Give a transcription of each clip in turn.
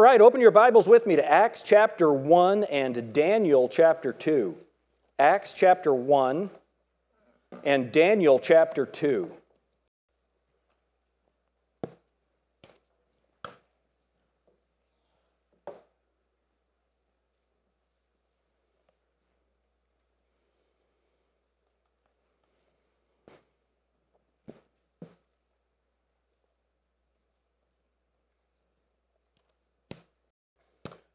right, open your Bibles with me to Acts chapter 1 and Daniel chapter 2. Acts chapter 1 and Daniel chapter 2.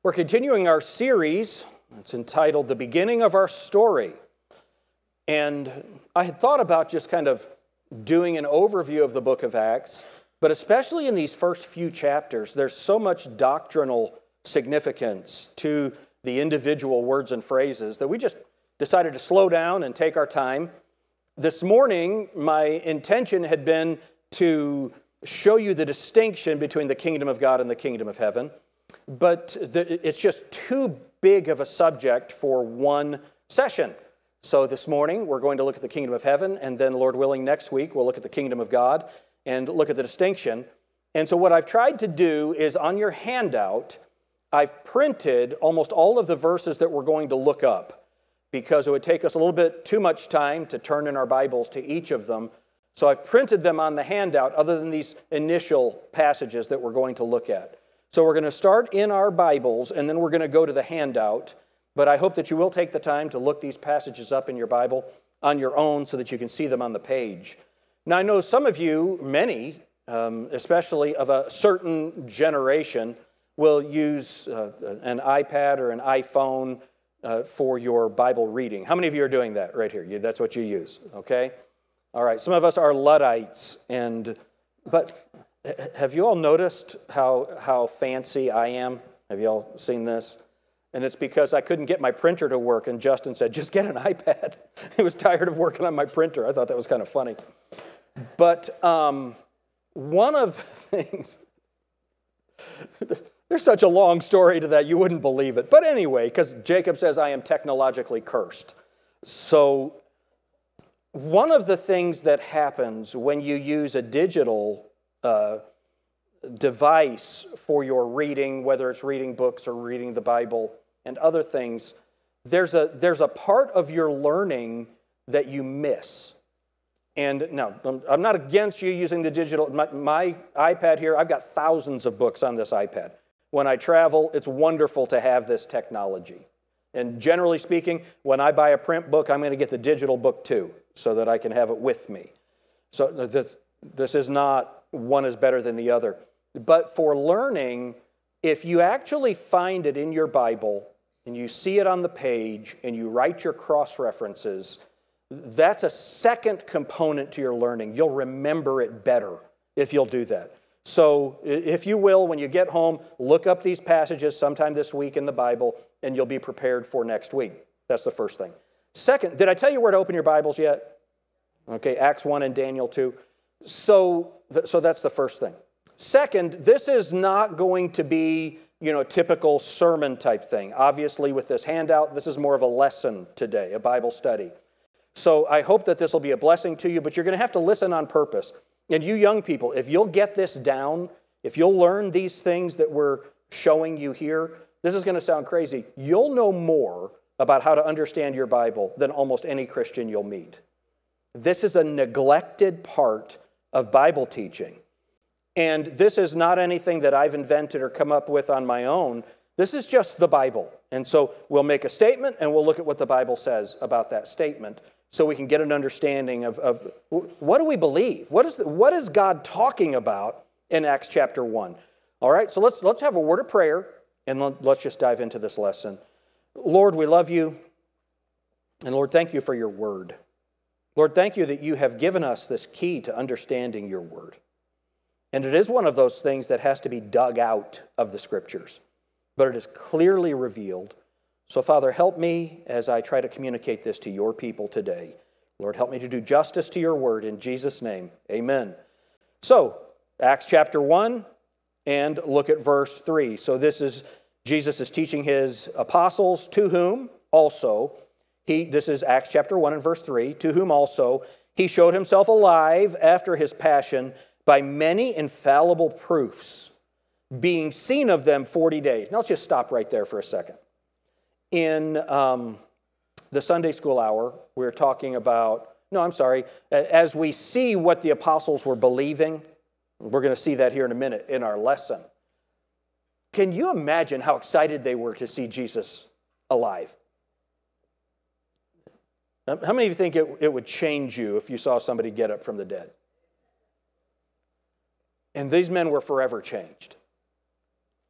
We're continuing our series. It's entitled The Beginning of Our Story. And I had thought about just kind of doing an overview of the book of Acts, but especially in these first few chapters, there's so much doctrinal significance to the individual words and phrases that we just decided to slow down and take our time. This morning, my intention had been to show you the distinction between the kingdom of God and the kingdom of heaven but the, it's just too big of a subject for one session. So this morning, we're going to look at the kingdom of heaven, and then, Lord willing, next week, we'll look at the kingdom of God and look at the distinction. And so, what I've tried to do is on your handout, I've printed almost all of the verses that we're going to look up because it would take us a little bit too much time to turn in our Bibles to each of them. So, I've printed them on the handout, other than these initial passages that we're going to look at. So we're going to start in our Bibles and then we're going to go to the handout. But I hope that you will take the time to look these passages up in your Bible on your own so that you can see them on the page. Now, I know some of you, many, um, especially of a certain generation, will use uh, an iPad or an iPhone uh, for your Bible reading. How many of you are doing that right here? You, that's what you use, okay? All right, some of us are Luddites, and but have you all noticed how, how fancy I am? Have you all seen this? And it's because I couldn't get my printer to work, and Justin said, just get an iPad. he was tired of working on my printer. I thought that was kind of funny. But um, one of the things, there's such a long story to that, you wouldn't believe it. But anyway, because Jacob says, I am technologically cursed. So, one of the things that happens when you use a digital uh, device for your reading, whether it's reading books or reading the Bible and other things, there's a, there's a part of your learning that you miss. And now, I'm not against you using the digital. My, my, iPad here, I've got thousands of books on this iPad. When I travel, it's wonderful to have this technology. And generally speaking, when I buy a print book, I'm going to get the digital book too, so that I can have it with me. So this is not one is better than the other. But for learning, if you actually find it in your Bible and you see it on the page and you write your cross references, that's a second component to your learning. You'll remember it better if you'll do that. So, if you will, when you get home, look up these passages sometime this week in the Bible and you'll be prepared for next week. That's the first thing. Second, did I tell you where to open your Bibles yet? Okay, Acts 1 and Daniel 2. So, so that's the first thing. Second, this is not going to be, you know, a typical sermon type thing. Obviously, with this handout, this is more of a lesson today, a Bible study. So I hope that this will be a blessing to you, but you're going to have to listen on purpose. And you young people, if you'll get this down, if you'll learn these things that we're showing you here, this is going to sound crazy. You'll know more about how to understand your Bible than almost any Christian you'll meet. This is a neglected part of Bible teaching. And this is not anything that I've invented or come up with on my own. This is just the Bible. And so we'll make a statement and we'll look at what the Bible says about that statement so we can get an understanding of, of what do we believe? What is, the, what is God talking about in Acts chapter 1? All right, so let's, let's have a word of prayer and let's just dive into this lesson. Lord, we love you. And Lord, thank you for your word. Lord, thank you that you have given us this key to understanding your word. And it is one of those things that has to be dug out of the scriptures, but it is clearly revealed. So, Father, help me as I try to communicate this to your people today. Lord, help me to do justice to your word in Jesus' name. Amen. So, Acts chapter 1, and look at verse 3. So, this is Jesus is teaching his apostles, to whom also he, this is Acts chapter 1 and verse 3, to whom also he showed himself alive after his passion by many infallible proofs, being seen of them 40 days. Now let's just stop right there for a second. In um, the Sunday school hour, we are talking about, no, I'm sorry, as we see what the apostles were believing, we're going to see that here in a minute in our lesson. Can you imagine how excited they were to see Jesus alive? How many of you think it, it would change you if you saw somebody get up from the dead? And these men were forever changed.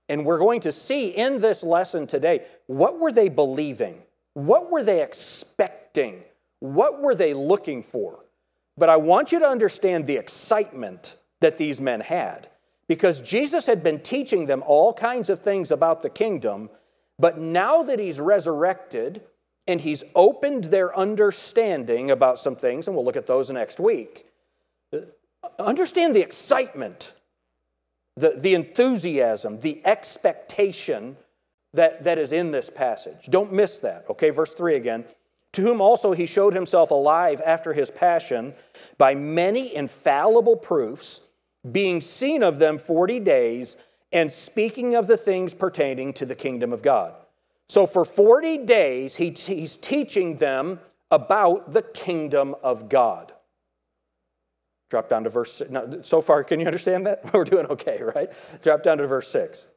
And we're going to see in this lesson today what were they believing? What were they expecting? What were they looking for? But I want you to understand the excitement that these men had because Jesus had been teaching them all kinds of things about the kingdom, but now that he's resurrected and he's opened their understanding about some things, and we'll look at those next week, understand the excitement, the, the enthusiasm, the expectation that, that is in this passage. Don't miss that. Okay, verse 3 again. To whom also he showed himself alive after his passion by many infallible proofs, being seen of them 40 days, and speaking of the things pertaining to the kingdom of God. So for 40 days, he, he's teaching them about the kingdom of God. Drop down to verse no, so far, can you understand that? We're doing okay, right? Drop down to verse 6.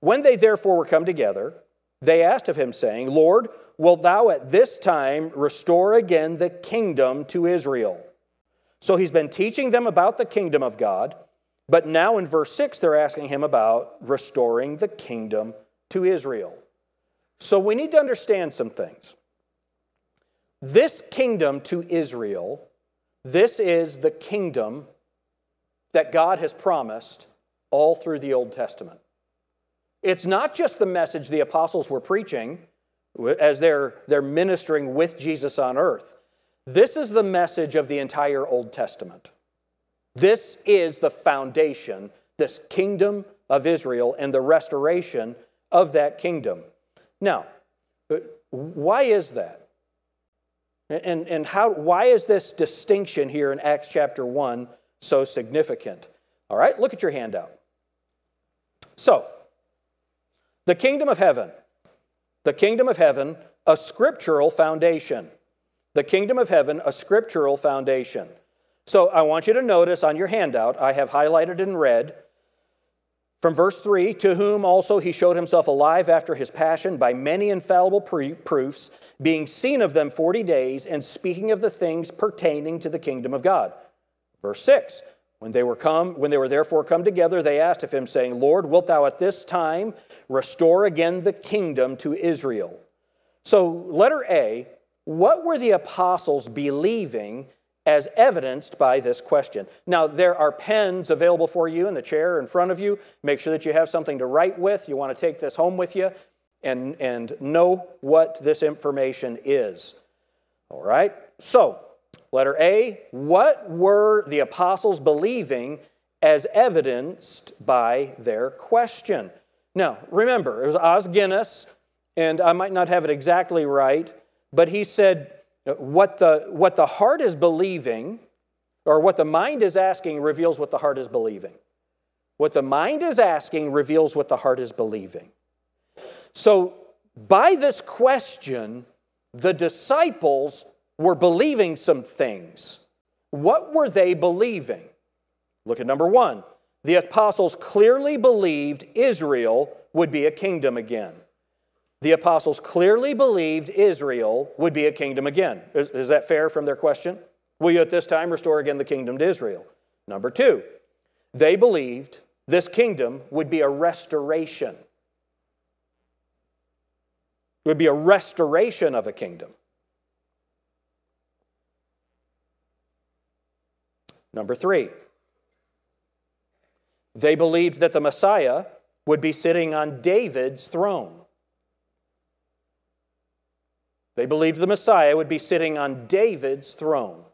When they therefore were come together, they asked of him, saying, Lord, wilt thou at this time restore again the kingdom to Israel? So he's been teaching them about the kingdom of God, but now in verse 6, they're asking him about restoring the kingdom to Israel. So we need to understand some things. This kingdom to Israel, this is the kingdom that God has promised all through the Old Testament. It's not just the message the apostles were preaching as they're, they're ministering with Jesus on earth. This is the message of the entire Old Testament. This is the foundation, this kingdom of Israel and the restoration of that kingdom. Now, why is that? And, and how, why is this distinction here in Acts chapter 1 so significant? All right, look at your handout. So, the kingdom of heaven, the kingdom of heaven, a scriptural foundation. The kingdom of heaven, a scriptural foundation. So I want you to notice on your handout, I have highlighted in red from verse 3 To whom also he showed himself alive after his passion by many infallible proofs, being seen of them 40 days, and speaking of the things pertaining to the kingdom of God. Verse 6 when they were come, when they were therefore come together, they asked of him, saying, Lord, wilt thou at this time restore again the kingdom to Israel? So, letter A, what were the apostles believing as evidenced by this question? Now, there are pens available for you in the chair in front of you. Make sure that you have something to write with. You want to take this home with you and, and know what this information is. All right? So, Letter A, what were the apostles believing as evidenced by their question? Now, remember, it was Os Guinness, and I might not have it exactly right, but he said what the, what the heart is believing, or what the mind is asking, reveals what the heart is believing. What the mind is asking reveals what the heart is believing. So, by this question, the disciples were believing some things. What were they believing? Look at number one. The apostles clearly believed Israel would be a kingdom again. The apostles clearly believed Israel would be a kingdom again. Is, is, that fair from their question? Will you at this time restore again the kingdom to Israel? Number two, they believed this kingdom would be a restoration. It would be a restoration of a kingdom. Number three, they believed that the Messiah would be sitting on David's throne. They believed the Messiah would be sitting on David's throne.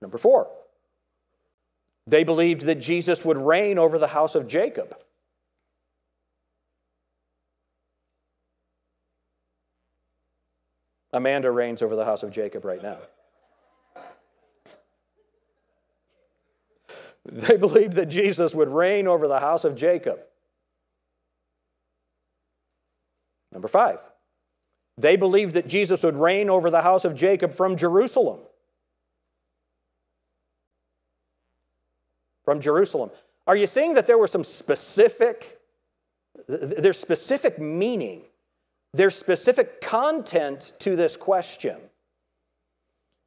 Number four, they believed that Jesus would reign over the house of Jacob. Amanda reigns over the house of Jacob right now. They believed that Jesus would reign over the house of Jacob. Number five, they believed that Jesus would reign over the house of Jacob from Jerusalem. From Jerusalem. Are you seeing that there were some specific, there's specific meaning, there's specific content to this question?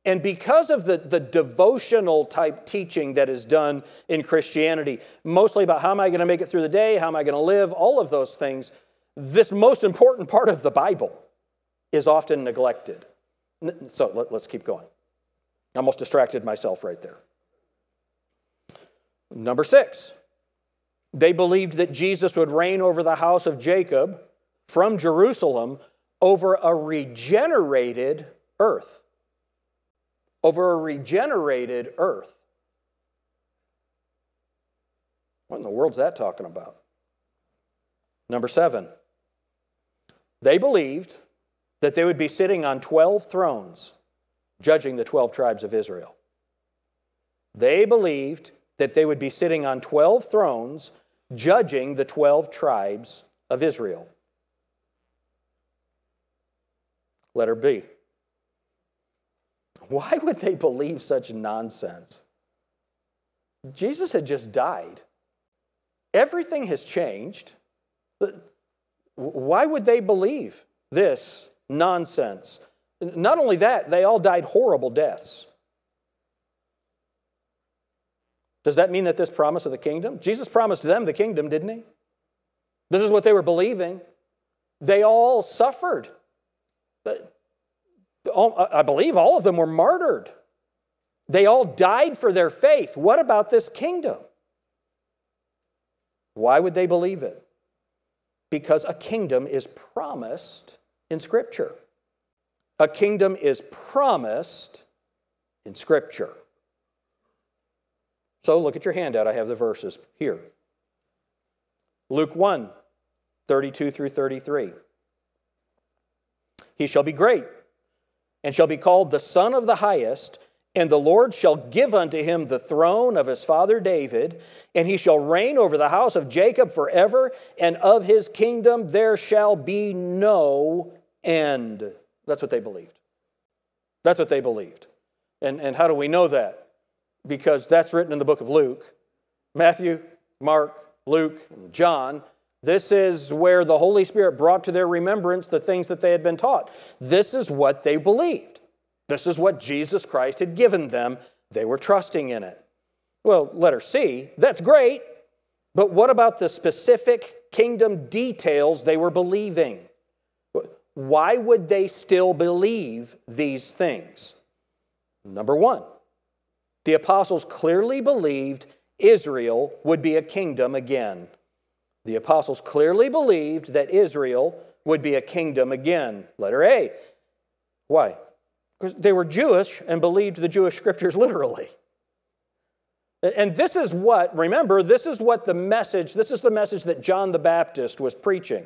And because of the, the devotional type teaching that is done in Christianity, mostly about how am I going to make it through the day, how am I going to live, all of those things, this most important part of the Bible is often neglected. So let, us keep going. I almost distracted myself right there. Number six, they believed that Jesus would reign over the house of Jacob from Jerusalem over a regenerated earth over a regenerated earth. What in the world's that talking about? Number seven, they believed that they would be sitting on 12 thrones judging the 12 tribes of Israel. They believed that they would be sitting on 12 thrones judging the 12 tribes of Israel. Letter B. Why would they believe such nonsense? Jesus had just died. Everything has changed. Why would they believe this nonsense? Not only that, they all died horrible deaths. Does that mean that this promise of the kingdom? Jesus promised them the kingdom, didn't he? This is what they were believing. They all suffered. Oh, I believe all of them were martyred. They all died for their faith. What about this kingdom? Why would they believe it? Because a kingdom is promised in Scripture. A kingdom is promised in Scripture. So look at your handout. I have the verses here. Luke 1 32 through 33. He shall be great and shall be called the Son of the Highest. And the Lord shall give unto him the throne of his father David, and he shall reign over the house of Jacob forever, and of his kingdom there shall be no end. That's what they believed. That's what they believed. And, and how do we know that? Because that's written in the book of Luke. Matthew, Mark, Luke, and John this is where the Holy Spirit brought to their remembrance the things that they had been taught. This is what they believed. This is what Jesus Christ had given them. They were trusting in it. Well, letter C, that's great, but what about the specific kingdom details they were believing? Why would they still believe these things? Number one, the apostles clearly believed Israel would be a kingdom again. The apostles clearly believed that Israel would be a kingdom again. Letter A. Why? Because they were Jewish and believed the Jewish scriptures literally. And this is what, remember, this is what the message, this is the message that John the Baptist was preaching.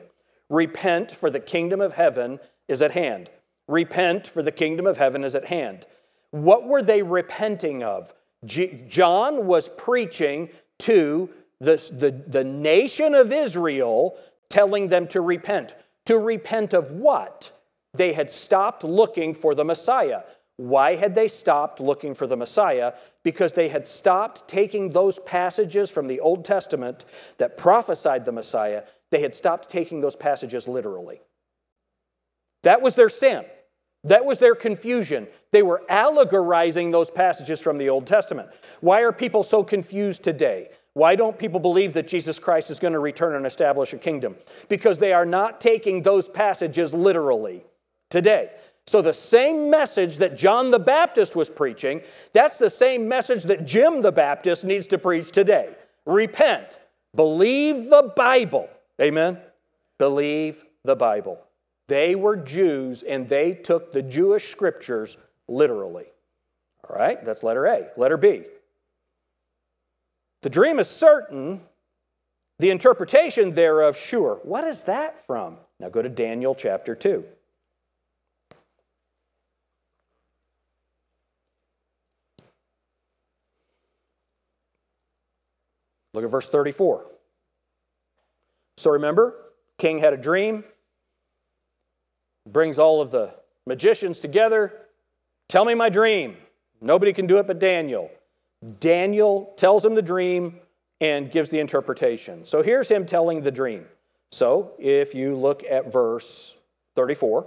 Repent, for the kingdom of heaven is at hand. Repent, for the kingdom of heaven is at hand. What were they repenting of? G- John was preaching to the, the, the nation of Israel telling them to repent. To repent of what? They had stopped looking for the Messiah. Why had they stopped looking for the Messiah? Because they had stopped taking those passages from the Old Testament that prophesied the Messiah, they had stopped taking those passages literally. That was their sin. That was their confusion. They were allegorizing those passages from the Old Testament. Why are people so confused today? Why don't people believe that Jesus Christ is going to return and establish a kingdom? Because they are not taking those passages literally today. So, the same message that John the Baptist was preaching, that's the same message that Jim the Baptist needs to preach today. Repent, believe the Bible. Amen? Believe the Bible. They were Jews and they took the Jewish scriptures literally. All right, that's letter A. Letter B. The dream is certain, the interpretation thereof sure. What is that from? Now go to Daniel chapter 2. Look at verse 34. So remember, king had a dream, brings all of the magicians together. Tell me my dream. Nobody can do it but Daniel. Daniel tells him the dream and gives the interpretation. So here's him telling the dream. So if you look at verse 34,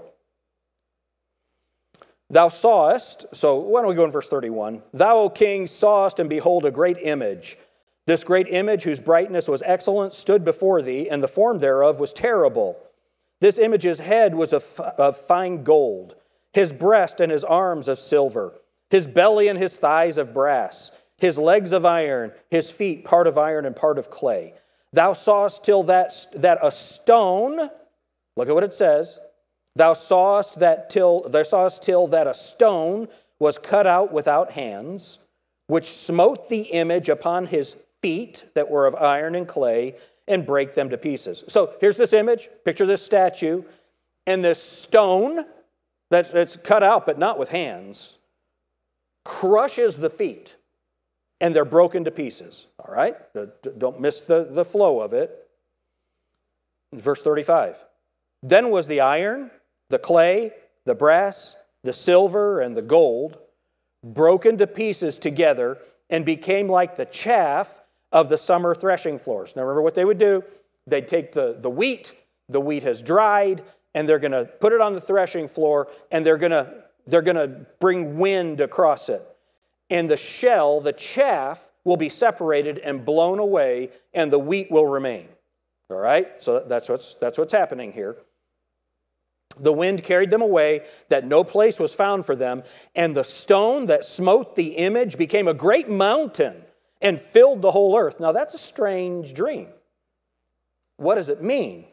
thou sawest, so why don't we go in verse 31? Thou, O king, sawest, and behold, a great image. This great image, whose brightness was excellent, stood before thee, and the form thereof was terrible. This image's head was of, of fine gold, his breast and his arms of silver, his belly and his thighs of brass his legs of iron, his feet part of iron and part of clay. Thou sawest till that, that a stone, look at what it says, thou sawest that till thou sawest till that a stone was cut out without hands, which smote the image upon his feet that were of iron and clay, and break them to pieces. So here's this image, picture this statue, and this stone that's cut out but not with hands crushes the feet and they're broken to pieces. All right? Don't miss the, the flow of it. Verse 35 Then was the iron, the clay, the brass, the silver, and the gold broken to pieces together and became like the chaff of the summer threshing floors. Now, remember what they would do? They'd take the, the wheat, the wheat has dried, and they're going to put it on the threshing floor, and they're going to they're going to bring wind across it and the shell, the chaff, will be separated and blown away, and the wheat will remain. All right? So that's what's, that's what's happening here. The wind carried them away, that no place was found for them, and the stone that smote the image became a great mountain and filled the whole earth. Now, that's a strange dream. What does it mean?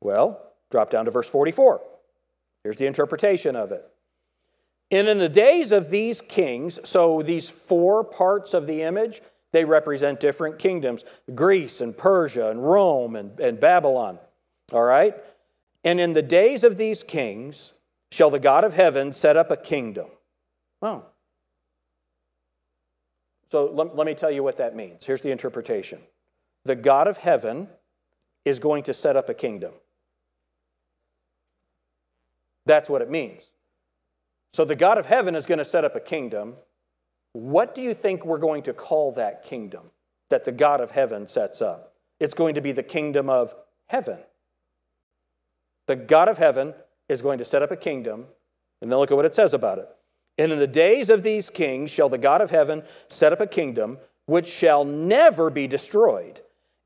Well, drop down to verse 44. Here's the interpretation of it. And in the days of these kings, so these four parts of the image, they represent different kingdoms Greece and Persia and Rome and, and Babylon. All right? And in the days of these kings shall the God of heaven set up a kingdom. Oh. So let, let me tell you what that means. Here's the interpretation The God of heaven is going to set up a kingdom. That's what it means. So the God of heaven is going to set up a kingdom. What do you think we're going to call that kingdom that the God of heaven sets up? It's going to be the kingdom of heaven. The God of heaven is going to set up a kingdom, and then look at what it says about it. And in the days of these kings shall the God of heaven set up a kingdom which shall never be destroyed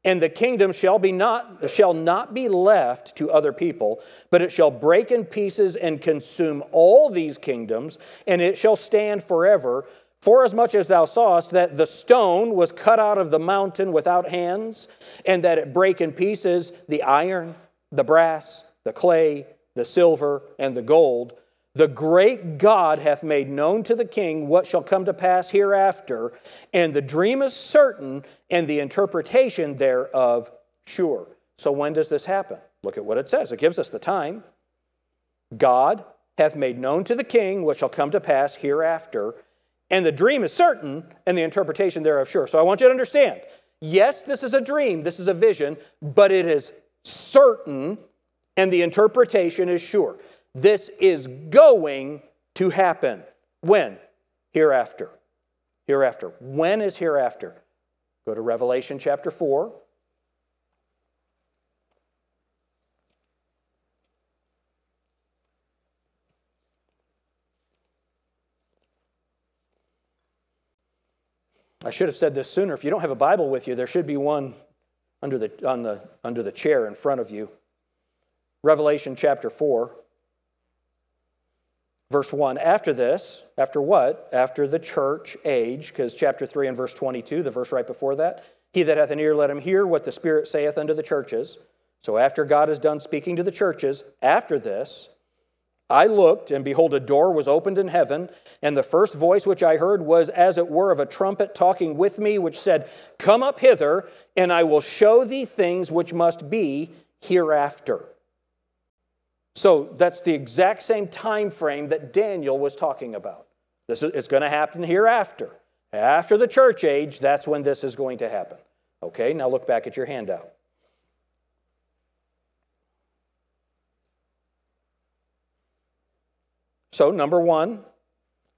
and the kingdom shall, be not, shall not be left to other people, but it shall break in pieces and consume all these kingdoms, and it shall stand forever. Forasmuch as thou sawest that the stone was cut out of the mountain without hands, and that it brake in pieces the iron, the brass, the clay, the silver, and the gold, the great God hath made known to the king what shall come to pass hereafter, and the dream is certain, and the interpretation thereof sure. So, when does this happen? Look at what it says. It gives us the time. God hath made known to the king what shall come to pass hereafter, and the dream is certain, and the interpretation thereof sure. So, I want you to understand yes, this is a dream, this is a vision, but it is certain, and the interpretation is sure. This is going to happen. When? Hereafter. Hereafter. When is hereafter? Go to Revelation chapter 4. I should have said this sooner. If you don't have a Bible with you, there should be one under the, on the, under the chair in front of you. Revelation chapter 4. Verse 1 After this, after what? After the church age, because chapter 3 and verse 22, the verse right before that, he that hath an ear, let him hear what the Spirit saith unto the churches. So after God is done speaking to the churches, after this, I looked, and behold, a door was opened in heaven, and the first voice which I heard was as it were of a trumpet talking with me, which said, Come up hither, and I will show thee things which must be hereafter. So that's the exact same time frame that Daniel was talking about. This is, it's going to happen hereafter. After the church age, that's when this is going to happen. Okay, now look back at your handout. So, number one,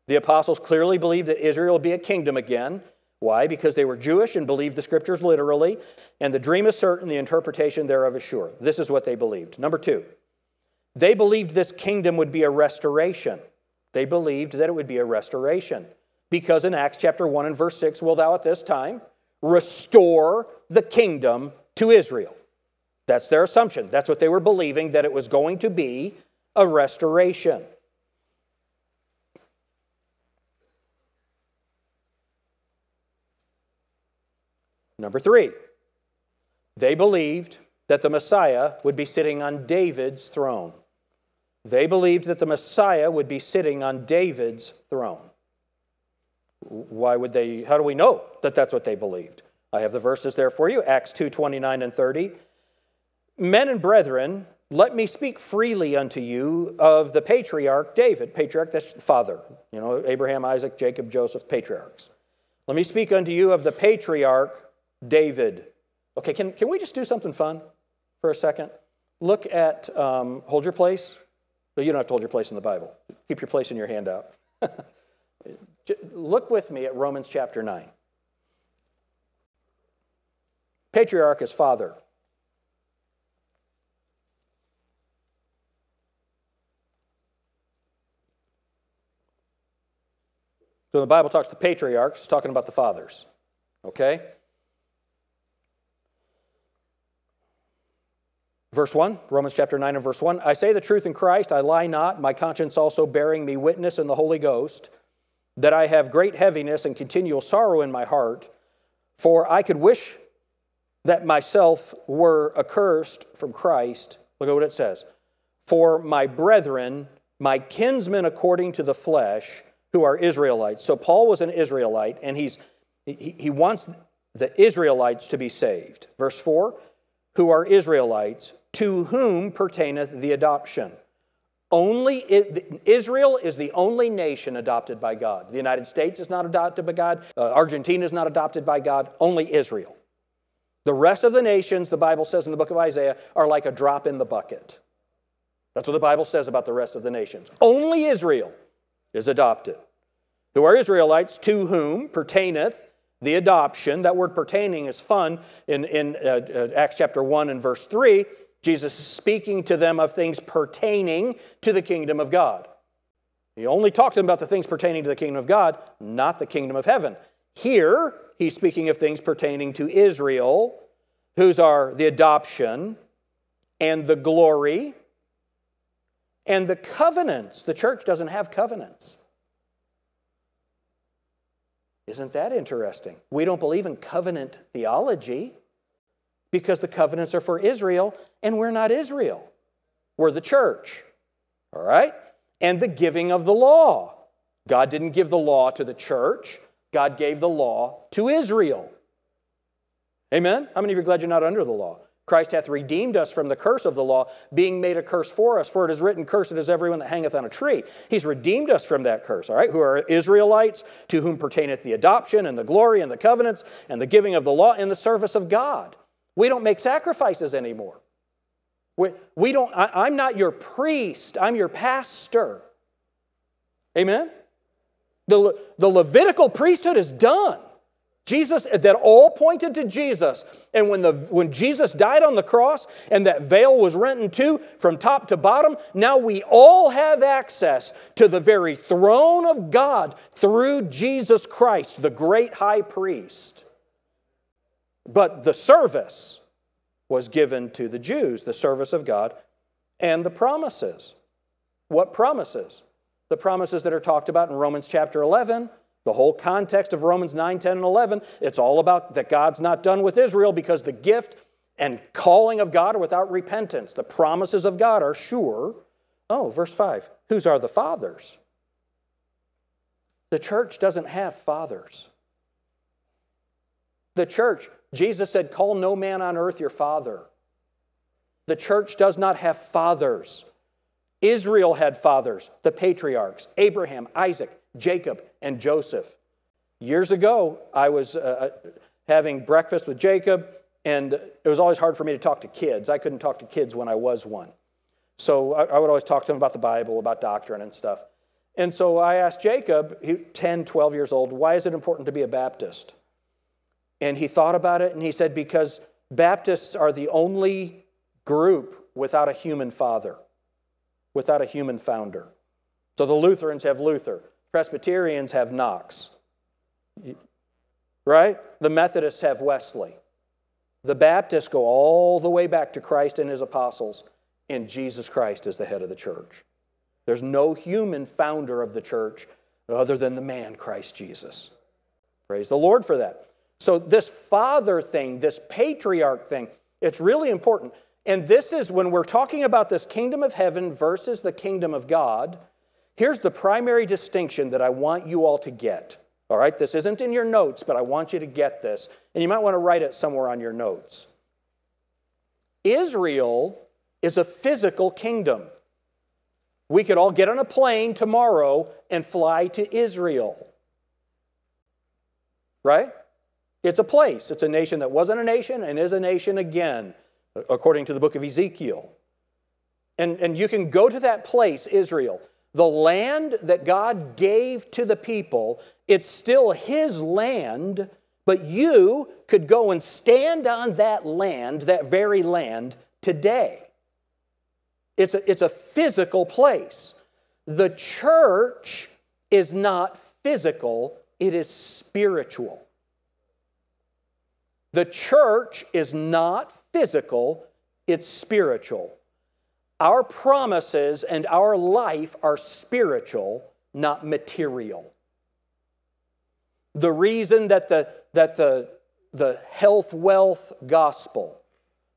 the apostles clearly believed that Israel would be a kingdom again. Why? Because they were Jewish and believed the scriptures literally, and the dream is certain, the interpretation thereof is sure. This is what they believed. Number two, they believed this kingdom would be a restoration. They believed that it would be a restoration. Because in Acts chapter 1 and verse 6, will thou at this time restore the kingdom to Israel? That's their assumption. That's what they were believing, that it was going to be a restoration. Number three, they believed that the Messiah would be sitting on David's throne. They believed that the Messiah would be sitting on David's throne. Why would they, how do we know that that's what they believed? I have the verses there for you Acts 2 29 and 30. Men and brethren, let me speak freely unto you of the patriarch David. Patriarch, that's father. You know, Abraham, Isaac, Jacob, Joseph, patriarchs. Let me speak unto you of the patriarch David. Okay, can, can we just do something fun for a second? Look at, um, hold your place. But you don't have to hold your place in the Bible. Keep your place in your handout. Look with me at Romans chapter 9. Patriarch is father. So the Bible talks to patriarchs, it's talking about the fathers. Okay? Verse 1, Romans chapter 9 and verse 1 I say the truth in Christ, I lie not, my conscience also bearing me witness in the Holy Ghost, that I have great heaviness and continual sorrow in my heart, for I could wish that myself were accursed from Christ. Look at what it says. For my brethren, my kinsmen according to the flesh, who are Israelites. So Paul was an Israelite, and he's, he, he wants the Israelites to be saved. Verse 4 who are Israelites, to whom pertaineth the adoption. Only Israel is the only nation adopted by God. The United States is not adopted by God. Uh, Argentina is not adopted by God. Only Israel. The rest of the nations, the Bible says in the book of Isaiah, are like a drop in the bucket. That's what the Bible says about the rest of the nations. Only Israel is adopted. Who are Israelites, to whom pertaineth the adoption. That word pertaining is fun in, in uh, uh, Acts chapter 1 and verse 3. Jesus is speaking to them of things pertaining to the kingdom of God. He only talked to them about the things pertaining to the kingdom of God, not the kingdom of heaven. Here, he's speaking of things pertaining to Israel, whose are the adoption and the glory and the covenants. The church doesn't have covenants. Isn't that interesting? We don't believe in covenant theology because the covenants are for Israel and we're not Israel. We're the church. All right? And the giving of the law. God didn't give the law to the church, God gave the law to Israel. Amen? How many of you are glad you're not under the law? Christ hath redeemed us from the curse of the law, being made a curse for us. For it is written, Cursed is everyone that hangeth on a tree. He's redeemed us from that curse, all right? Who are Israelites, to whom pertaineth the adoption and the glory and the covenants and the giving of the law in the service of God. We don't make sacrifices anymore. We, we don't, I, I'm not your priest, I'm your pastor. Amen? The, the Levitical priesthood is done. Jesus, that all pointed to Jesus. And when, the, when Jesus died on the cross and that veil was rent in two from top to bottom, now we all have access to the very throne of God through Jesus Christ, the great high priest. But the service was given to the Jews, the service of God, and the promises. What promises? The promises that are talked about in Romans chapter 11 the whole context of Romans 9, 10, and 11, it's all about that God's not done with Israel because the gift and calling of God are without repentance. The promises of God are sure. Oh, verse 5 whose are the fathers? The church doesn't have fathers. The church, Jesus said, Call no man on earth your father. The church does not have fathers. Israel had fathers, the patriarchs, Abraham, Isaac, Jacob, and Joseph. Years ago, I was, uh, uh, having breakfast with Jacob, and it was always hard for me to talk to kids. I couldn't talk to kids when I was one. So I, I would always talk to them about the Bible, about doctrine and stuff. And so I asked Jacob, he, 10, 12 years old, why is it important to be a Baptist? And he thought about it and he said, because Baptists are the only group without a human father, without a human founder. So the Lutherans have Luther, Presbyterians have Knox, right? The Methodists have Wesley. The Baptists go all the way back to Christ and his apostles, and Jesus Christ is the head of the church. There's no human founder of the church other than the man, Christ Jesus. Praise the Lord for that. So, this father thing, this patriarch thing, it's really important. And this is when we're talking about this kingdom of heaven versus the kingdom of God. Here's the primary distinction that I want you all to get. All right, this isn't in your notes, but I want you to get this. And you might want to write it somewhere on your notes. Israel is a physical kingdom. We could all get on a plane tomorrow and fly to Israel. Right? It's a place. It's a nation that wasn't a nation and is a nation again, according to the book of Ezekiel. And, and you can go to that place, Israel. The land that God gave to the people, it's still His land, but you could go and stand on that land, that very land, today. It's a, it's a physical place. The church is not physical, it is spiritual. The church is not physical, it's spiritual. Our promises and our life are spiritual, not material. The reason that the, that the, the health wealth gospel,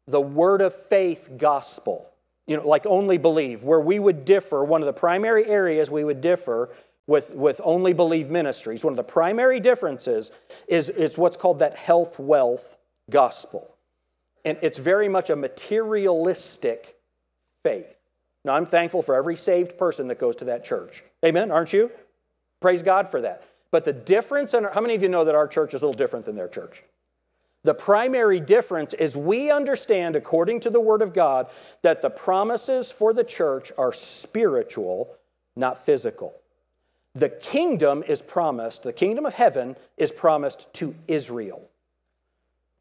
the word of faith gospel, you know, like only believe, where we would differ, one of the primary areas we would differ with, with only believe ministries, one of the primary differences is it's what's called that health wealth gospel. And it's very much a materialistic faith. Now, I'm thankful for every saved person that goes to that church. Amen, aren't you? Praise God for that. But the difference, in, how many of you know that our church is a little different than their church? The primary difference is we understand, according to the Word of God, that the promises for the church are spiritual, not physical. The kingdom is promised, the kingdom of heaven is promised to Israel.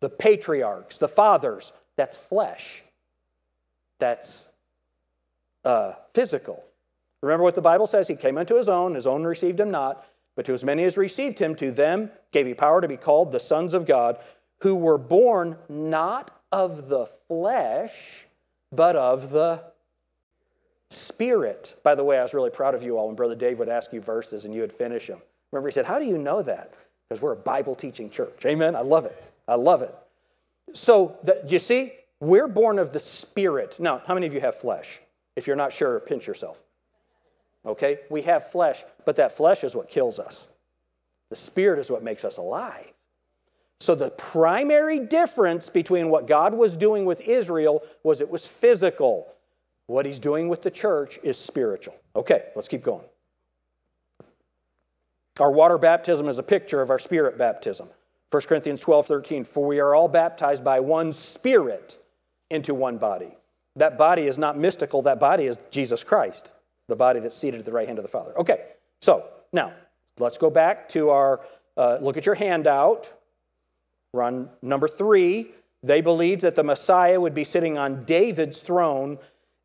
The patriarchs, the fathers, that's flesh. That's uh, physical. Remember what the Bible says? He came unto his own, his own received him not. But to as many as received him, to them gave he power to be called the sons of God who were born not of the flesh, but of the Spirit. By the way, I was really proud of you all when Brother Dave would ask you verses and you would finish them. Remember, he said, How do you know that? Because we're a Bible teaching church. Amen. I love it. I love it. So, the, you see, we're born of the Spirit. Now, how many of you have flesh? If you're not sure, pinch yourself. Okay? We have flesh, but that flesh is what kills us. The Spirit is what makes us alive. So, the primary difference between what God was doing with Israel was it was physical. What he's doing with the church is spiritual. Okay, let's keep going. Our water baptism is a picture of our spirit baptism. 1 Corinthians 12 13, for we are all baptized by one spirit into one body. That body is not mystical, that body is Jesus Christ, the body that's seated at the right hand of the Father. Okay, so now let's go back to our, uh, look at your handout. We're number three. They believed that the Messiah would be sitting on David's throne.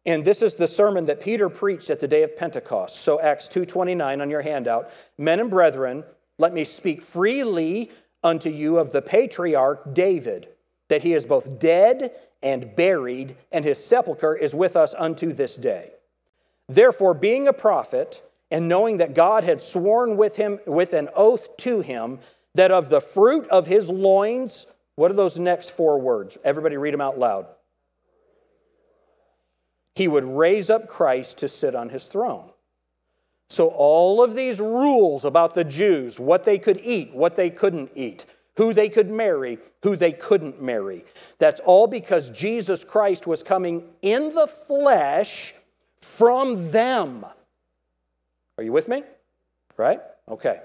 And this is the sermon that Peter preached at the day of Pentecost. So Acts 2:29 on your handout. Men and brethren, let me speak freely unto you of the patriarch David, that he is both dead and buried, and his sepulchre is with us unto this day. Therefore, being a prophet, and knowing that God had sworn with him with an oath to him that of the fruit of his loins, what are those next four words? Everybody read them out loud. He would raise up Christ to sit on his throne. So, all of these rules about the Jews, what they could eat, what they couldn't eat, who they could marry, who they couldn't marry, that's all because Jesus Christ was coming in the flesh from them. Are you with me? Right? Okay.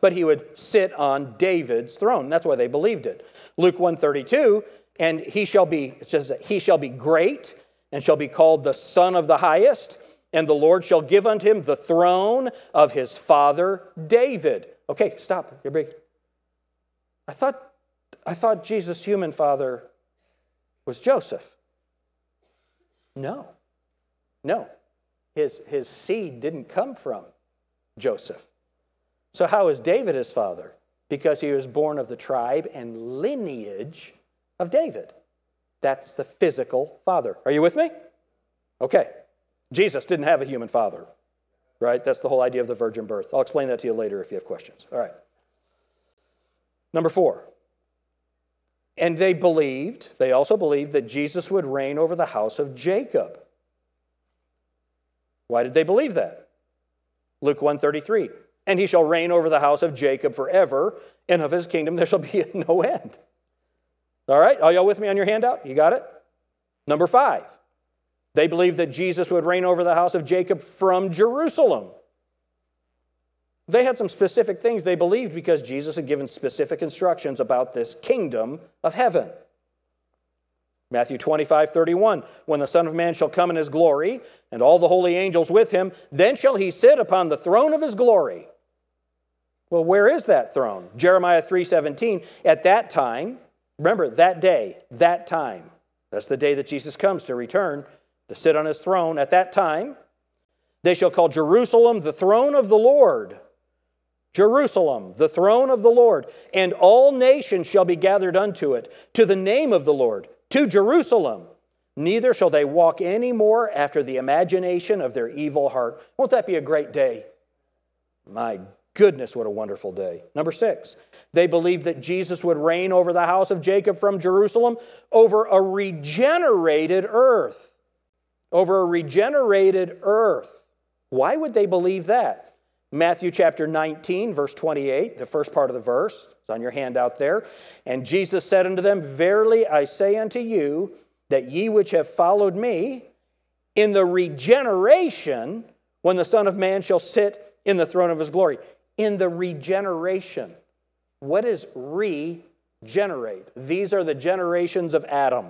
but he would sit on David's throne. That's why they believed it. Luke 132, and he shall be, it says, he shall be great and shall be called the Son of the Highest, and the Lord shall give unto him the throne of his father David. Okay, stop. You're big. I thought, I thought Jesus' human father was Joseph. No. No. His, his seed didn't come from Joseph. So, how is David his father? Because he was born of the tribe and lineage of David. That's the physical father. Are you with me? Okay. Jesus didn't have a human father, right? That's the whole idea of the virgin birth. I'll explain that to you later if you have questions. All right. Number four. And they believed, they also believed that Jesus would reign over the house of Jacob. Why did they believe that? Luke 133. And he shall reign over the house of Jacob forever, and of his kingdom there shall be no end. All right, are y'all with me on your handout? You got it? Number five, they believed that Jesus would reign over the house of Jacob from Jerusalem. They had some specific things they believed because Jesus had given specific instructions about this kingdom of heaven. Matthew 25, 31. When the Son of Man shall come in his glory, and all the holy angels with him, then shall he sit upon the throne of his glory. Well, where is that throne? Jeremiah 3, 17. At that time, remember that day, that time, that's the day that Jesus comes to return to sit on his throne. At that time, they shall call Jerusalem the throne of the Lord Jerusalem, the throne of the Lord, and all nations shall be gathered unto it, to the name of the Lord, to Jerusalem. Neither shall they walk any more after the imagination of their evil heart. Won't that be a great day? My goodness, what a wonderful day. Number six, they believed that Jesus would reign over the house of Jacob from Jerusalem over a regenerated earth. Over a regenerated earth. Why would they believe that? Matthew chapter 19, verse 28, the first part of the verse, it's on your handout there. And Jesus said unto them, Verily I say unto you, that ye which have followed me, in the regeneration, when the Son of Man shall sit in the throne of his glory. In the regeneration. What is regenerate? These are the generations of Adam.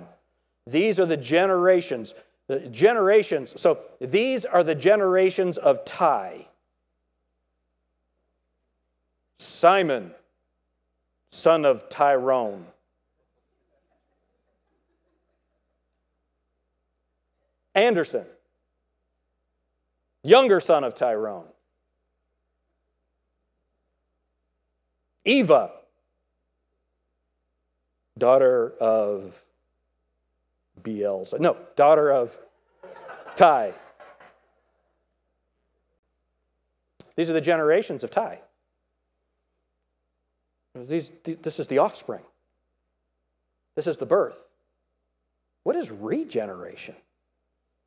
These are the generations. The generations. So these are the generations of Tai. Simon, son of Tyrone. Anderson, younger son of Tyrone. Eva, daughter of Beelzebub. No, daughter of Tai. These are the generations of Tai. These, this is the offspring. This is the birth. What is regeneration?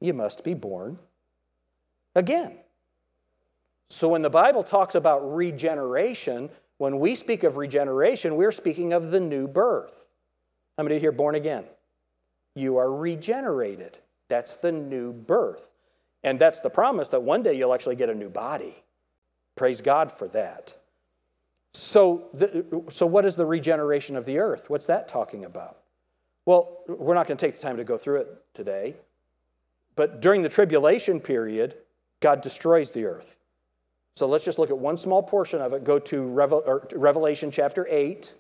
You must be born again. So when the Bible talks about regeneration, when we speak of regeneration, we're speaking of the new birth. How many here born again? You are regenerated. That's the new birth. And that's the promise that one day you'll actually get a new body. Praise God for that. So, the, so what is the regeneration of the earth? What's that talking about? Well, we're not going to take the time to go through it today. But during the tribulation period, God destroys the earth. So let's just look at one small portion of it. Go to Revel, Revelation chapter 8.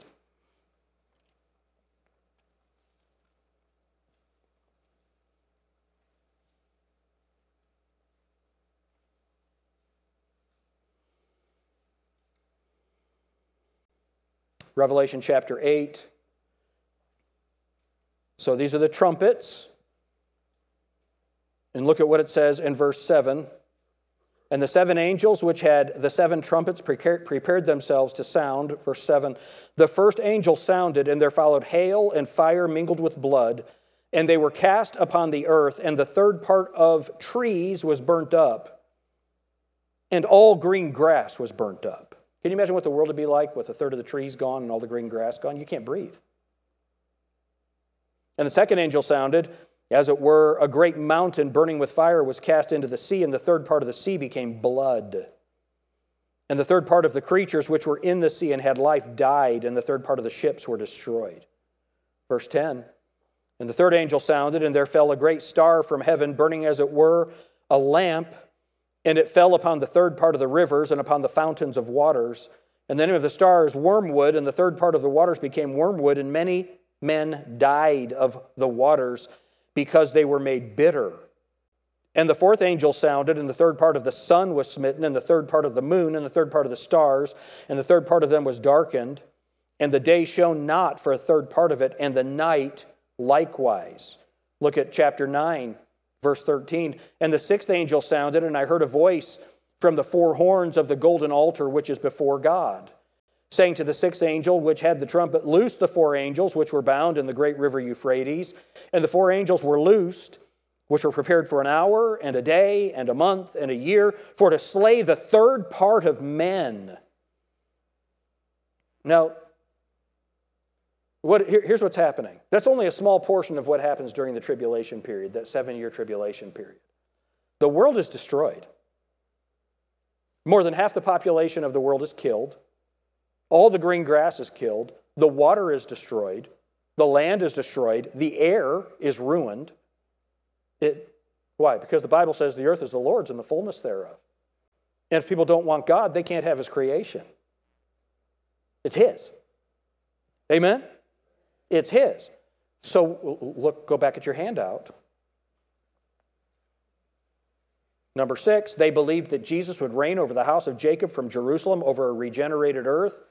Revelation chapter 8. So these are the trumpets. And look at what it says in verse 7. And the seven angels which had the seven trumpets prepared themselves to sound. Verse 7 The first angel sounded, and there followed hail and fire mingled with blood, and they were cast upon the earth, and the third part of trees was burnt up, and all green grass was burnt up. Can you imagine what the world would be like with a third of the trees gone and all the green grass gone? You can't breathe. And the second angel sounded, as it were, a great mountain burning with fire was cast into the sea, and the third part of the sea became blood. And the third part of the creatures which were in the sea and had life died, and the third part of the ships were destroyed. Verse 10 And the third angel sounded, and there fell a great star from heaven, burning as it were a lamp, and it fell upon the third part of the rivers and upon the fountains of waters. And the name of the star is wormwood, and the third part of the waters became wormwood, and many men died of the waters because they were made bitter. And the fourth angel sounded, and the third part of the sun was smitten, and the third part of the moon, and the third part of the stars, and the third part of them was darkened. And the day shone not for a third part of it, and the night likewise. Look at chapter 9, verse 13. And the sixth angel sounded, and I heard a voice from the four horns of the golden altar which is before God, saying to the sixth angel which had the trumpet, Loose the four angels which were bound in the great river Euphrates. And the four angels were loosed which were prepared for an hour and a day and a month and a year, for to slay the third part of men. Now, what, here, here's what's happening. That's only a small portion of what happens during the tribulation period, that seven year tribulation period. The world is destroyed. More than half the population of the world is killed. All the green grass is killed. The water is destroyed. The land is destroyed. The air is ruined. It, why? Because the Bible says the earth is the Lord's and the fullness thereof. And if people don't want God, they can't have His creation. It's His. Amen? It's His. So look, go back at your handout. Number six, they believed that Jesus would reign over the house of Jacob from Jerusalem over a regenerated earth.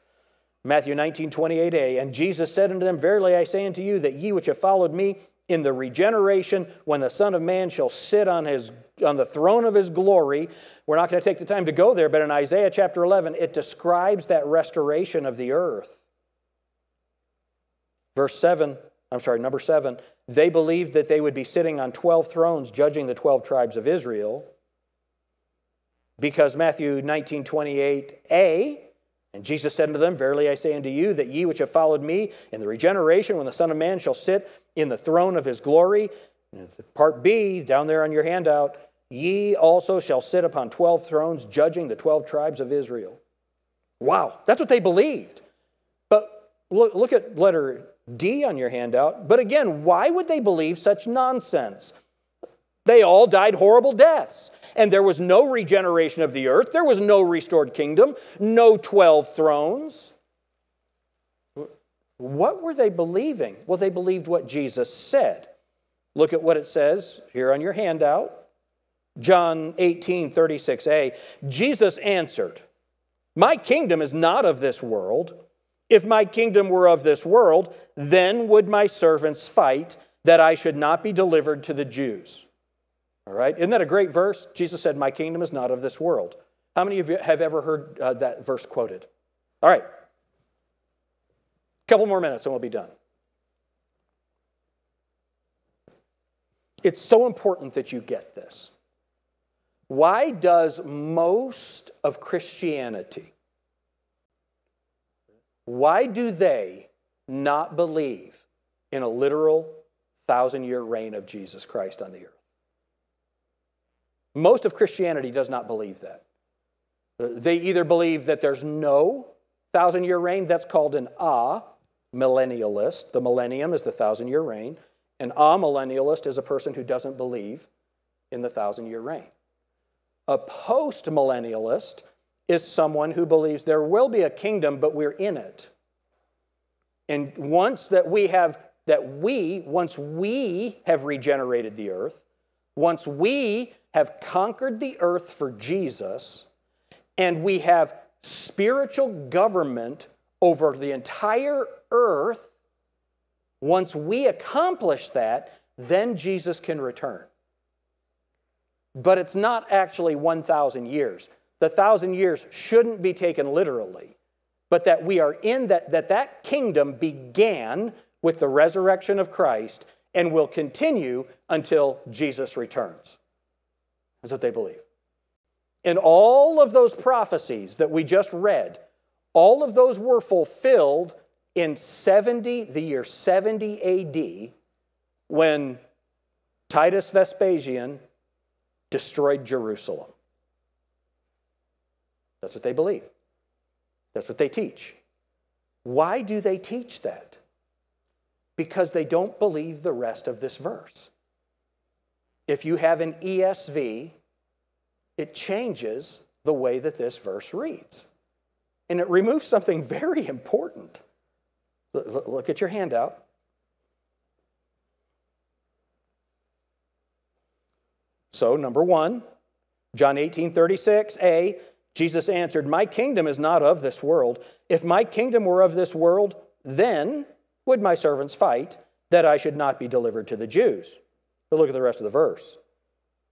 Matthew 19, 28a. And Jesus said unto them, Verily I say unto you, that ye which have followed me in the regeneration when the Son of Man shall sit on, his, on the throne of his glory. We're not going to take the time to go there, but in Isaiah chapter 11, it describes that restoration of the earth. Verse 7, I'm sorry, number 7, they believed that they would be sitting on 12 thrones judging the 12 tribes of Israel. Because Matthew 19, 28a, and Jesus said unto them, Verily I say unto you, that ye which have followed me in the regeneration, when the Son of Man shall sit in the throne of his glory. Part B, down there on your handout, ye also shall sit upon 12 thrones, judging the 12 tribes of Israel. Wow, that's what they believed. But look, look at letter D on your handout. But again, why would they believe such nonsense? They all died horrible deaths. And there was no regeneration of the earth. There was no restored kingdom, no 12 thrones. What were they believing? Well, they believed what Jesus said. Look at what it says here on your handout. John 18, 36a. Jesus answered, My kingdom is not of this world. If my kingdom were of this world, then would my servants fight that I should not be delivered to the Jews. All right, isn't that a great verse? Jesus said, My kingdom is not of this world. How many of you have ever heard uh, that verse quoted? All right, a couple more minutes and we'll be done. It's so important that you get this. Why does most of Christianity, why do they not believe in a literal thousand year reign of Jesus Christ on the earth? Most of Christianity does not believe that. They either believe that there's no thousand year reign, that's called an ah, millennialist. The millennium is the thousand year reign. An millennialist is a person who doesn't believe in the thousand year reign. A post millennialist is someone who believes there will be a kingdom, but we're in it. And once that we have, that we, once we have regenerated the earth, once we have conquered the earth for Jesus, and we have spiritual government over the entire earth, once we accomplish that, then Jesus can return. But it's not actually 1,000 years. The thousand years shouldn't be taken literally, but that we are in that, that that kingdom began with the resurrection of Christ and will continue until Jesus returns. That's what they believe. And all of those prophecies that we just read, all of those were fulfilled in 70, the year 70 AD, when Titus Vespasian destroyed Jerusalem. That's what they believe. That's what they teach. Why do they teach that? Because they don't believe the rest of this verse. If you have an ESV, it changes the way that this verse reads. And it removes something very important. Look at your handout. So, number one, John 18 36a, Jesus answered, My kingdom is not of this world. If my kingdom were of this world, then would my servants fight that I should not be delivered to the Jews. But look at the rest of the verse.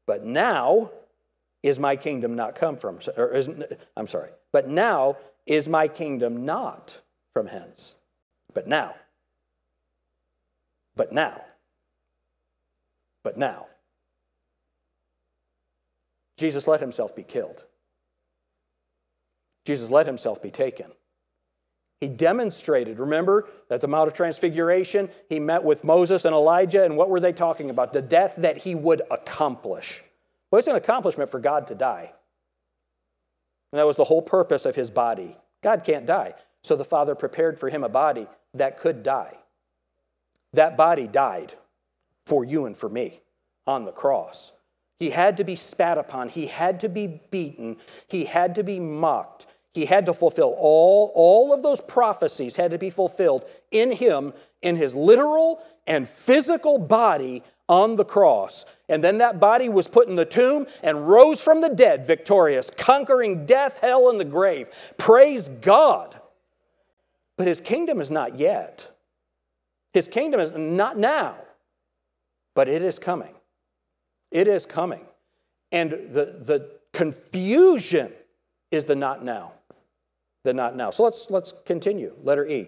But now is my kingdom not come from, or is, I'm sorry, but now is my kingdom not from hence. But now, but now, but now. Jesus let himself be killed. Jesus let himself be taken. He demonstrated, remember, at the Mount of Transfiguration, he met with Moses and Elijah, and what were they talking about? The death that he would accomplish. Well, it's an accomplishment for God to die. And that was the whole purpose of his body. God can't die. So the Father prepared for him a body that could die. That body died for you and for me on the cross. He had to be spat upon, he had to be beaten, he had to be mocked. He had to fulfill all, all of those prophecies had to be fulfilled in him, in his literal and physical body on the cross. And then that body was put in the tomb and rose from the dead victorious, conquering death, hell, and the grave. Praise God. But his kingdom is not yet. His kingdom is not now, but it is coming. It is coming. And the, the confusion is the not now. The not now. So let's, let's continue. Letter E.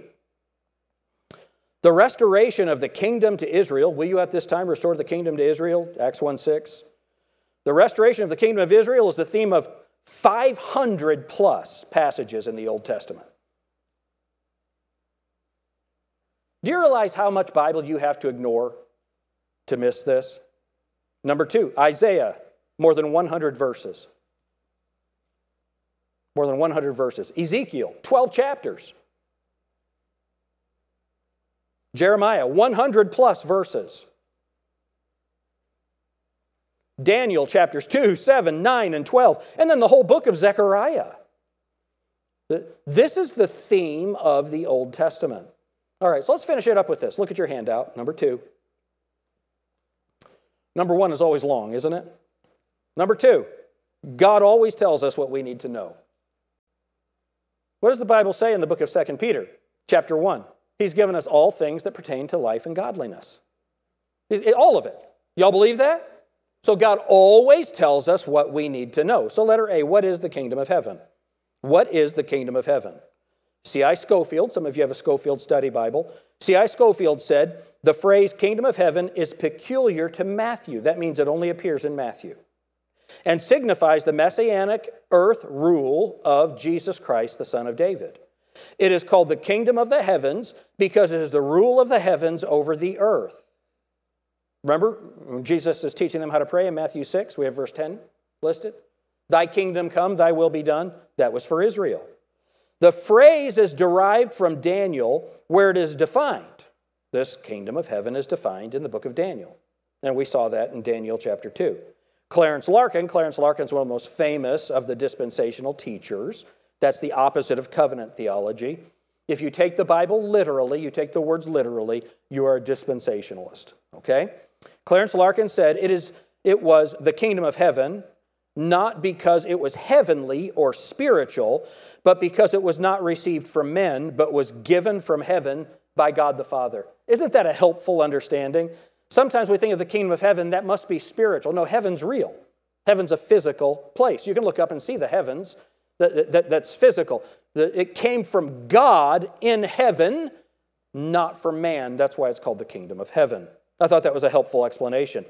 The restoration of the kingdom to Israel. Will you at this time restore the kingdom to Israel? Acts 1 6. The restoration of the kingdom of Israel is the theme of 500 plus passages in the Old Testament. Do you realize how much Bible you have to ignore to miss this? Number two, Isaiah, more than 100 verses. More than 100 verses. Ezekiel, 12 chapters. Jeremiah, 100 plus verses. Daniel chapters 2, 7, 9, and 12. And then the whole book of Zechariah. This is the theme of the Old Testament. All right, so let's finish it up with this. Look at your handout, number two. Number one is always long, isn't it? Number two, God always tells us what we need to know. What does the Bible say in the book of 2 Peter, chapter 1? He's given us all things that pertain to life and godliness. All of it. Y'all believe that? So God always tells us what we need to know. So, letter A, what is the kingdom of heaven? What is the kingdom of heaven? C.I. Scofield, some of you have a Scofield study Bible. C.I. Scofield said, the phrase kingdom of heaven is peculiar to Matthew. That means it only appears in Matthew. And signifies the messianic earth rule of Jesus Christ, the Son of David. It is called the kingdom of the heavens because it is the rule of the heavens over the earth. Remember, Jesus is teaching them how to pray in Matthew 6. We have verse 10 listed. Thy kingdom come, thy will be done. That was for Israel. The phrase is derived from Daniel, where it is defined. This kingdom of heaven is defined in the book of Daniel. And we saw that in Daniel chapter 2. Clarence Larkin, Clarence Larkin is one of the most famous of the dispensational teachers. That's the opposite of covenant theology. If you take the Bible literally, you take the words literally, you are a dispensationalist. Okay? Clarence Larkin said it is it was the kingdom of heaven not because it was heavenly or spiritual, but because it was not received from men, but was given from heaven by God the Father. Isn't that a helpful understanding? Sometimes we think of the kingdom of heaven, that must be spiritual. No, heaven's real. Heaven's a physical place. You can look up and see the heavens, that, that, that's physical. It came from God in heaven, not from man. That's why it's called the kingdom of heaven. I thought that was a helpful explanation.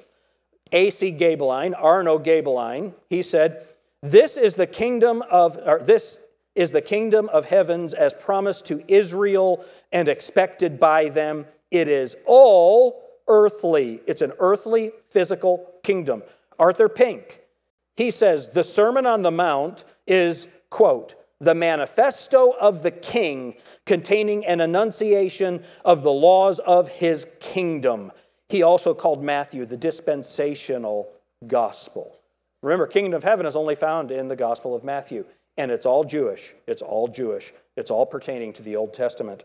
A.C. Gaebelein, Arno Gaebelein, he said, This is the kingdom of, or this is the kingdom of heavens as promised to Israel and expected by them. It is all earthly. It's an earthly, physical kingdom. Arthur Pink, he says, the Sermon on the Mount is quote, the manifesto of the king containing an enunciation of the laws of his kingdom. He also called Matthew the dispensational gospel. Remember, kingdom of heaven is only found in the gospel of Matthew, and it's all Jewish. It's all Jewish. It's all pertaining to the Old Testament.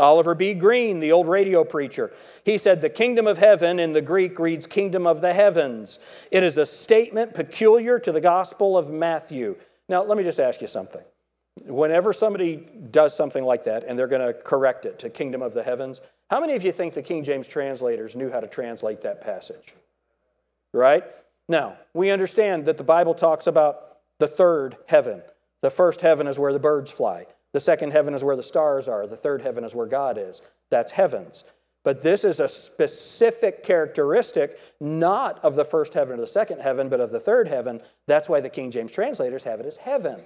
Oliver B. Greene, the old radio preacher, he said, The kingdom of heaven in the Greek reads kingdom of the heavens. It is a statement peculiar to the gospel of Matthew. Now, let me just ask you something. Whenever somebody does something like that and they're going to correct it to kingdom of the heavens, how many of you think the King James translators knew how to translate that passage? Right? Now, we understand that the Bible talks about the third heaven. The first heaven is where the birds fly. The second heaven is where the stars are. The third heaven is where God is. That's heavens. But this is a specific characteristic, not of the first heaven or the second heaven, but of the third heaven. That's why the King James translators have it as heaven.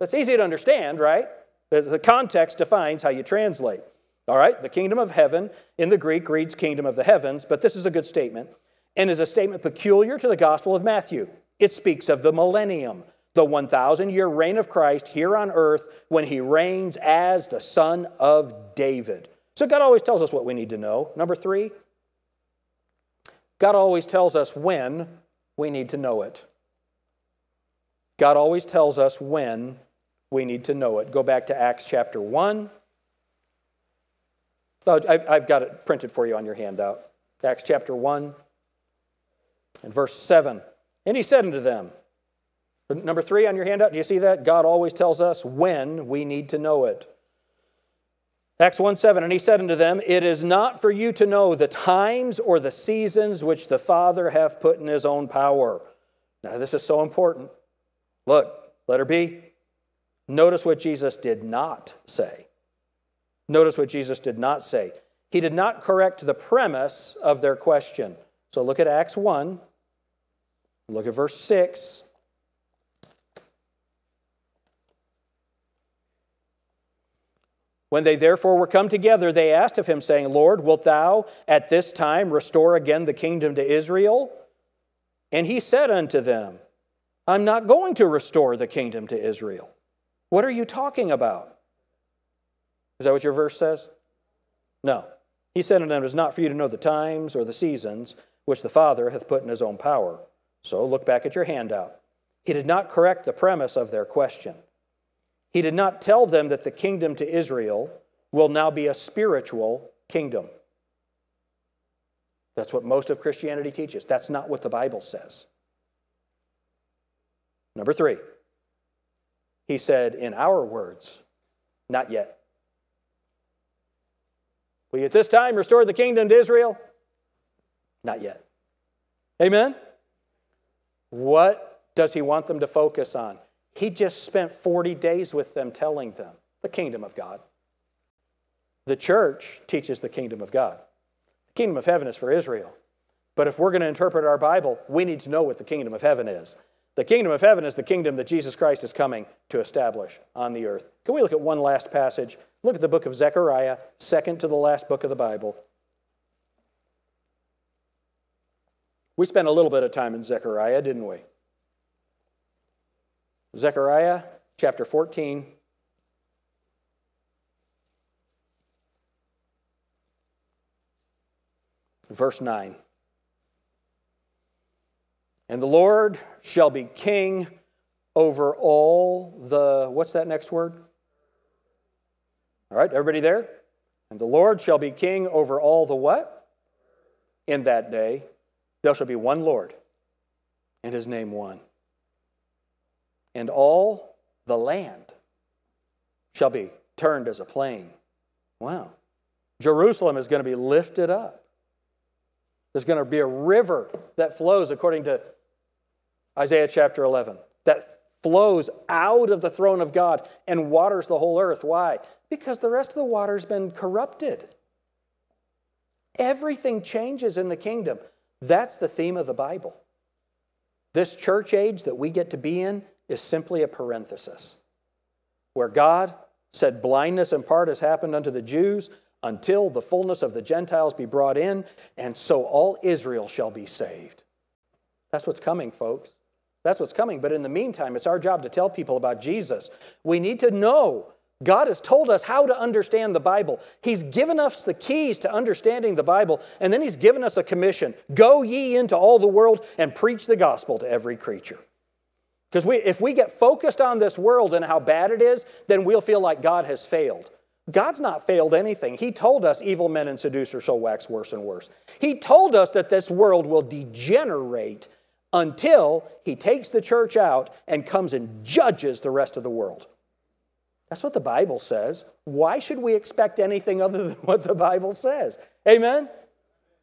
That's easy to understand, right? The context defines how you translate. All right, the kingdom of heaven in the Greek reads kingdom of the heavens, but this is a good statement and is a statement peculiar to the Gospel of Matthew. It speaks of the millennium, the 1,000 year reign of Christ here on earth when he reigns as the Son of David. So God always tells us what we need to know. Number three, God always tells us when we need to know it. God always tells us when we need to know it. Go back to Acts chapter 1. Oh, I've got it printed for you on your handout. Acts chapter 1 and verse 7. And he said unto them, Number three on your handout, do you see that? God always tells us when we need to know it. Acts 1 7, and he said unto them, It is not for you to know the times or the seasons which the Father hath put in his own power. Now, this is so important. Look, letter B. Notice what Jesus did not say. Notice what Jesus did not say. He did not correct the premise of their question. So look at Acts 1. Look at verse 6. When they therefore were come together, they asked of him, saying, Lord, wilt thou at this time restore again the kingdom to Israel? And he said unto them, I'm not going to restore the kingdom to Israel. What are you talking about? Is that what your verse says? No. He said unto them, It is not for you to know the times or the seasons which the Father hath put in his own power. So look back at your handout. He did not correct the premise of their question. He did not tell them that the kingdom to Israel will now be a spiritual kingdom. That's what most of Christianity teaches. That's not what the Bible says. Number three, he said, in our words, not yet. Will you at this time restore the kingdom to Israel? Not yet. Amen? What does he want them to focus on? He just spent 40 days with them telling them the kingdom of God. The church teaches the kingdom of God. The kingdom of heaven is for Israel. But if we're going to interpret our Bible, we need to know what the kingdom of heaven is. The kingdom of heaven is the kingdom that Jesus Christ is coming to establish on the earth. Can we look at one last passage? Look at the book of Zechariah, second to the last book of the Bible. We spent a little bit of time in Zechariah, didn't we? Zechariah chapter 14. Verse 9. And the Lord shall be king over all the, what's that next word? All right, everybody there? And the Lord shall be king over all the what? In that day, there shall be one Lord, and his name one. And all the land shall be turned as a plain. Wow. Jerusalem is going to be lifted up. There's going to be a river that flows, according to Isaiah chapter 11, that flows out of the throne of God and waters the whole earth. Why? Because the rest of the water's been corrupted. Everything changes in the kingdom. That's the theme of the Bible. This church age that we get to be in is simply a parenthesis where God said, Blindness in part has happened unto the Jews until the fullness of the Gentiles be brought in, and so all Israel shall be saved. That's what's coming, folks. That's what's coming. But in the meantime, it's our job to tell people about Jesus. We need to know. God has told us how to understand the Bible. He's given us the keys to understanding the Bible, and then He's given us a commission Go ye into all the world and preach the gospel to every creature. Because we, if we get focused on this world and how bad it is, then we'll feel like God has failed. God's not failed anything. He told us evil men and seducers shall wax worse and worse. He told us that this world will degenerate until he takes the church out and comes and judges the rest of the world. That's what the Bible says. Why should we expect anything other than what the Bible says? Amen?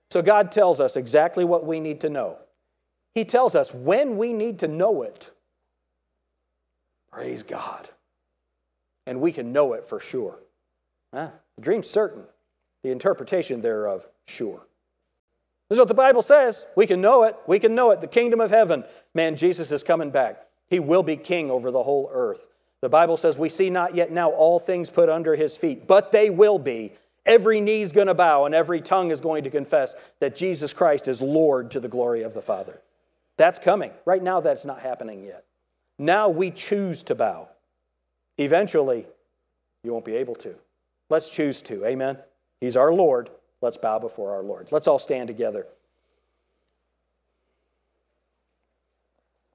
So God tells us exactly what we need to know. He tells us when we need to know it. Praise God. And we can know it for sure. Huh? The dream's certain, the interpretation thereof sure. This is what the Bible says. We can know it. We can know it. The kingdom of heaven. Man, Jesus is coming back. He will be king over the whole earth. The Bible says, We see not yet now all things put under his feet, but they will be. Every knee's going to bow and every tongue is going to confess that Jesus Christ is Lord to the glory of the Father. That's coming. Right now, that's not happening yet. Now we choose to bow. Eventually, you won't be able to. Let's choose to. Amen. He's our Lord. Let's bow before our Lord. Let's all stand together.